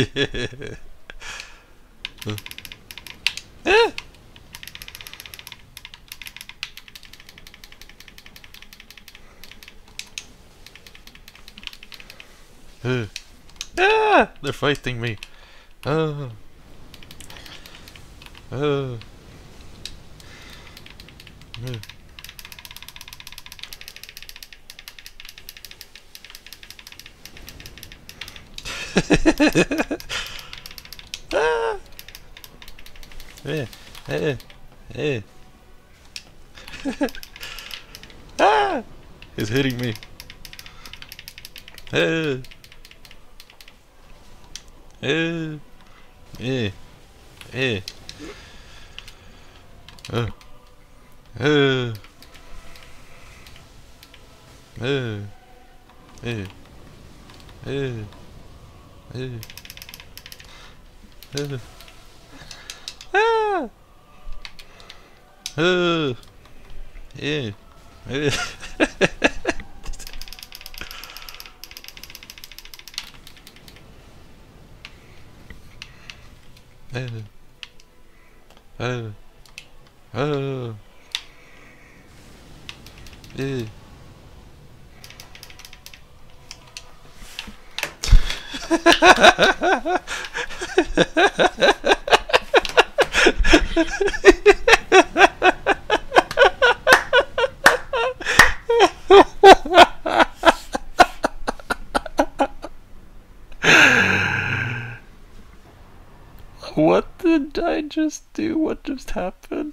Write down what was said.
Eh. Uh. Ah, they're fighting me. Oh. Oh. Uh. Ah. Eh, eh, eh. ah! He's hitting me. Eh. Eh. Eh. Eh. Uh. Uh. Uh. Uh. Uh. Uh. Uh. Ah! Uh. Yeah. Uh. Uh. Uh. Uh. What did I just do? What just happened?